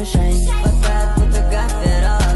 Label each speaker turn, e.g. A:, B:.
A: Sunshine, but that with the gap it off.